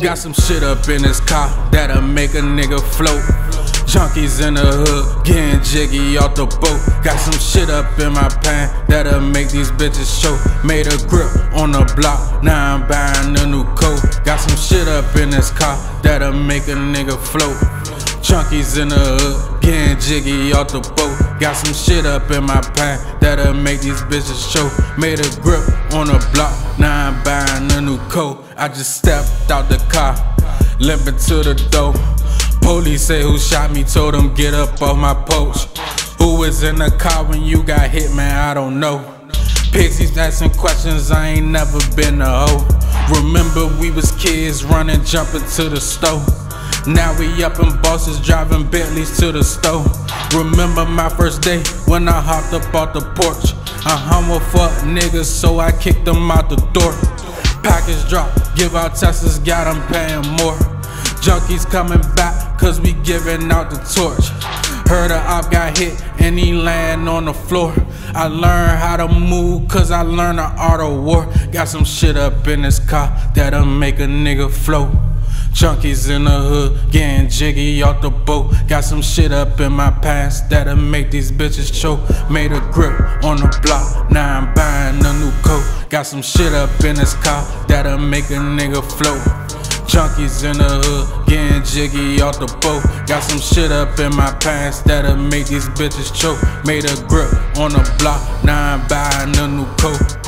Got some shit up in his car that'll make a nigga float. Junkies in the hood, getting jiggy off the boat. Got some shit up in my pants that'll make these bitches show. Made a grip on the block, now I'm buying a new coat. Got some shit up in this car that'll make a nigga float. Junkies in the hood, getting jiggy off the boat. Got some shit up in my pants that'll make these bitches show. Made a grip on the block, now I'm buying a new coat. I just stepped out the car, limping to the door. Police say who shot me, told them get up off my post. Who was in the car when you got hit, man? I don't know. Pixies asking questions, I ain't never been a hoe. Remember we was kids running, jumping to the stove. Now we up in bosses, driving Bentleys to the store. Remember my first day when I hopped up off the porch. I hung with fuck niggas, so I kicked them out the door. Package drop, give out Teslas, got them paying more. Junkies coming back, cause we giving out the torch. Heard a op got hit and he laying on the floor. I learned how to move cause I learned the art of war. Got some shit up in this car that'll make a nigga float. Junkies in the hood, getting jiggy off the boat. Got some shit up in my pants that'll make these bitches choke. Made a grip on the block, now I'm buying a new coat. Got some shit up in this car that'll make a nigga float. Junkies in the hood, getting jiggy off the boat. Got some shit up in my pants that'll make these bitches choke. Made a grip on the block, now I'm buying a new coat.